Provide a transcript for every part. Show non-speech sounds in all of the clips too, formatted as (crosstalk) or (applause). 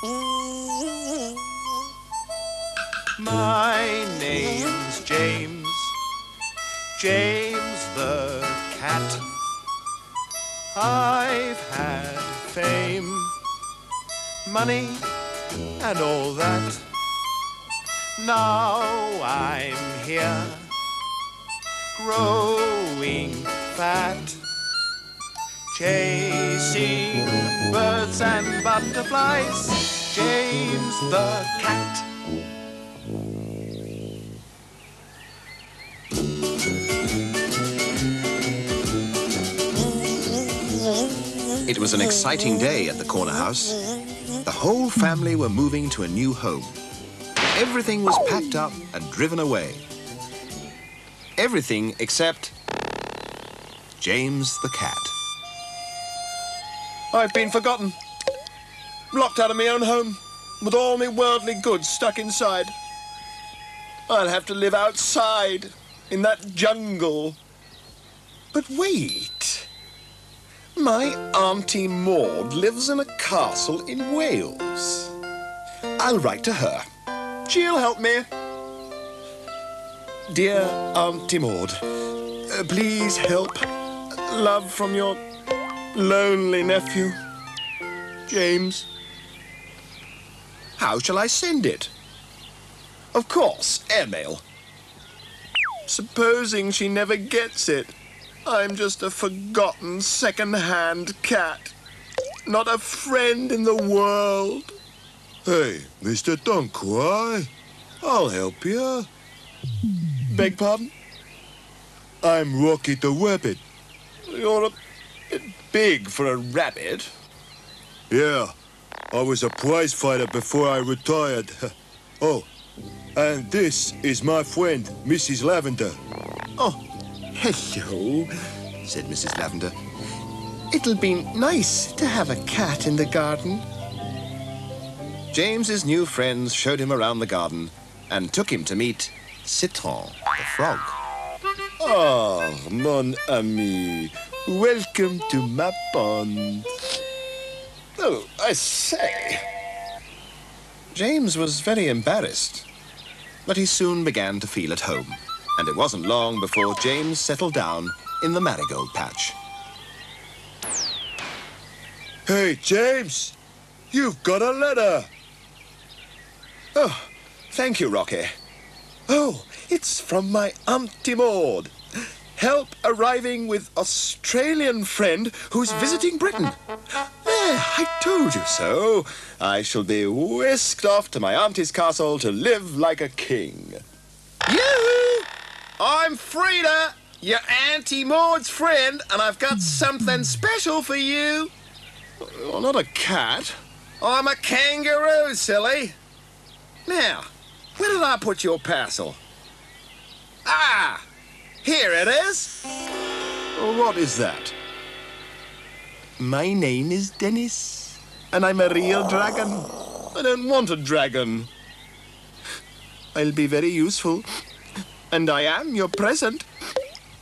My name's James, James the cat. I've had fame, money, and all that. Now I'm here, growing fat, chasing birds and butterflies. James the cat. It was an exciting day at the corner house. The whole family were moving to a new home. Everything was packed up and driven away. Everything except James the cat. I've been forgotten. Locked out of my own home, with all my worldly goods stuck inside. I'll have to live outside, in that jungle. But wait. My Auntie Maud lives in a castle in Wales. I'll write to her. She'll help me. Dear Auntie Maud, uh, please help. Love from your lonely nephew, James. How shall I send it? Of course, airmail. Supposing she never gets it. I'm just a forgotten second-hand cat. Not a friend in the world. Hey, Mr. Don't cry. I'll help you. Beg pardon? I'm Rocky the Rabbit. You're a big for a rabbit. Yeah, I was a prize fighter before I retired. (laughs) oh, and this is my friend, Mrs. Lavender. Oh, hello, said Mrs. Lavender. It'll be nice to have a cat in the garden. James's new friends showed him around the garden and took him to meet Citron, the frog. Ah, mon ami. Welcome to my pond. Oh, I say. James was very embarrassed, but he soon began to feel at home, and it wasn't long before James settled down in the marigold patch. Hey, James, you've got a letter. Oh, thank you, Rocky. Oh, it's from my Auntie Maud. Help arriving with Australian friend who's visiting Britain. There, I told you so. I shall be whisked off to my auntie's castle to live like a king. Yoo-hoo! I'm Frida, your Auntie Maud's friend, and I've got something special for you. Oh, not a cat. I'm a kangaroo, silly. Now, where did I put your parcel? Ah, here it is. What is that? My name is Dennis, and I'm a real dragon. I don't want a dragon. I'll be very useful, and I am your present.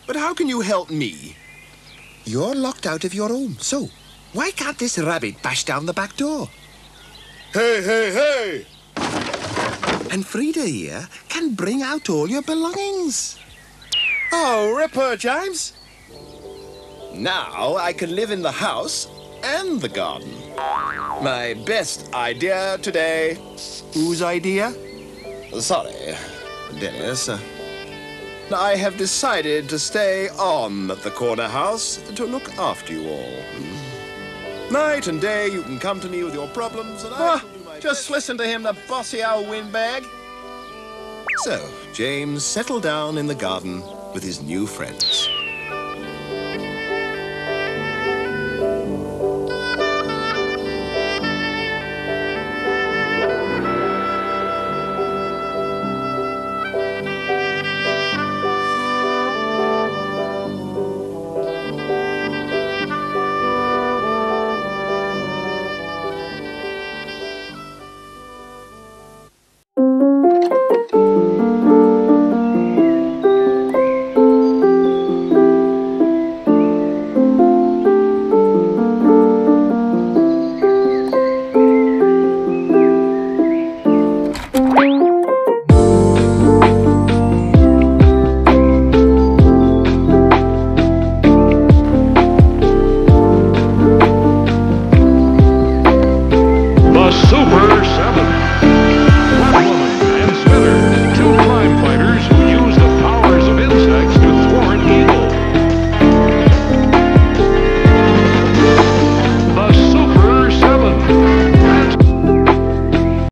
But how can you help me? You're locked out of your home, so why can't this rabbit bash down the back door? Hey, hey, hey! And Frida here can bring out all your belongings. Oh, Ripper, James. Now I can live in the house and the garden. My best idea today. Whose idea? Sorry, Dennis. I have decided to stay on at the corner house to look after you all. Night and day you can come to me with your problems and I ah, do Just listen to him, the bossy old windbag. So, James settled down in the garden with his new friends.